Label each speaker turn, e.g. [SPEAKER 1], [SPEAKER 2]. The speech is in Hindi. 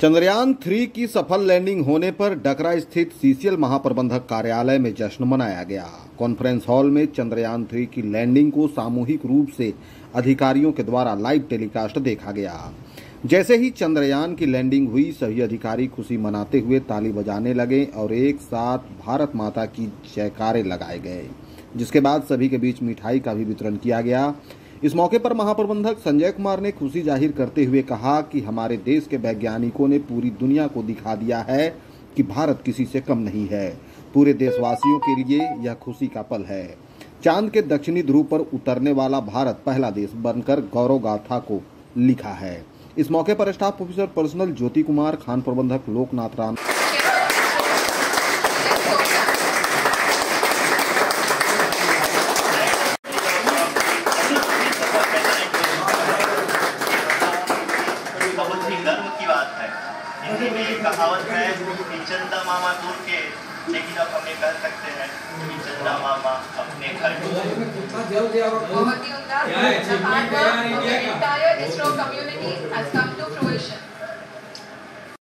[SPEAKER 1] चंद्रयान थ्री की सफल लैंडिंग होने पर डकरा स्थित सीसीएल महाप्रबंधक कार्यालय में जश्न मनाया गया। कॉन्फ्रेंस हॉल में चंद्रयान थ्री की लैंडिंग को सामूहिक रूप से अधिकारियों के द्वारा लाइव टेलीकास्ट देखा गया। जैसे ही चंद्रयान की लैंडिंग हुई, सभी अधिकारी खुशी मनाते हुए ताली बजाने लगे और एक साथ भारत माता की जयकारे लगाए गए, जिसके बाद सभी के बीच मिठाई का भी वितरण किया गया। इस मौके पर महाप्रबंधक संजय कुमार ने खुशी ज़ाहिर करते हुए कहा कि हमारे देश के वैज्ञानिकों ने पूरी दुनिया को दिखा दिया है कि भारत किसी से कम नहीं है। पूरे देशवासियों के लिए यह खुशी का पल है। चाँद के दक्षिणी ध्रुव पर उतरने वाला भारत पहला देश बनकर गौरव गाथा को लिखा है। इस मौके पर staff officer personnel Jyoti Kumar, Khan प्रबंधक लोकनाथ राम।
[SPEAKER 2] गर्व की बात है हिंदी में एक कहावत है? कि चंदा मामा दूर के लेकिन अब हमें कह सकते हैं कि चंदा मामा अपने घर के
[SPEAKER 3] बहुत ही।